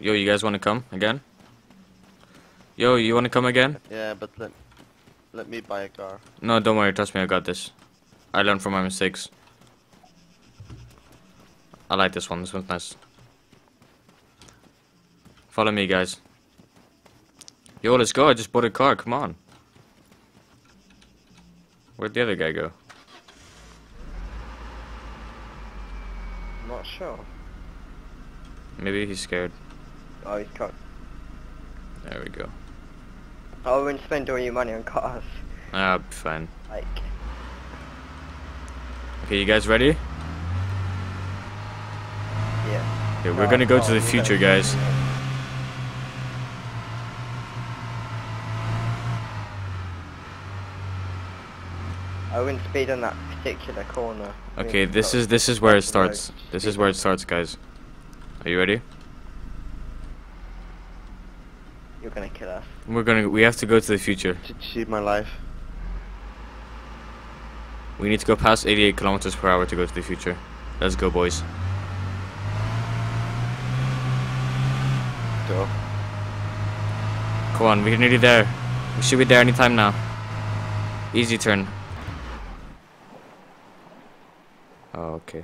Yo, you guys want to come again? Yo, you want to come again? Yeah, but let let me buy a car. No, don't worry. Trust me, I got this. I learned from my mistakes. I like this one. This one's nice. Follow me, guys. Yo, let's go. I just bought a car. Come on. Where'd the other guy go? I'm not sure. Maybe he's scared. Oh, he's got. There we go. I wouldn't spend all your money on cars. Ah, fine. Like, Okay, you guys ready? yeah. Okay, we're Oh, gonna go to oh, the future, guys. I wouldn't speed on that particular corner. Okay, this is this is where it cross the road, starts. This is where it starts, guys. Are you ready? You're gonna kill us. We're gonna we have to go to the future. To cheat my life. We need to go past 88 kilometers per hour to go to the future. Let's go, boys. Go. Come on, we're nearly there. We should be there anytime now. Easy turn. Oh, okay.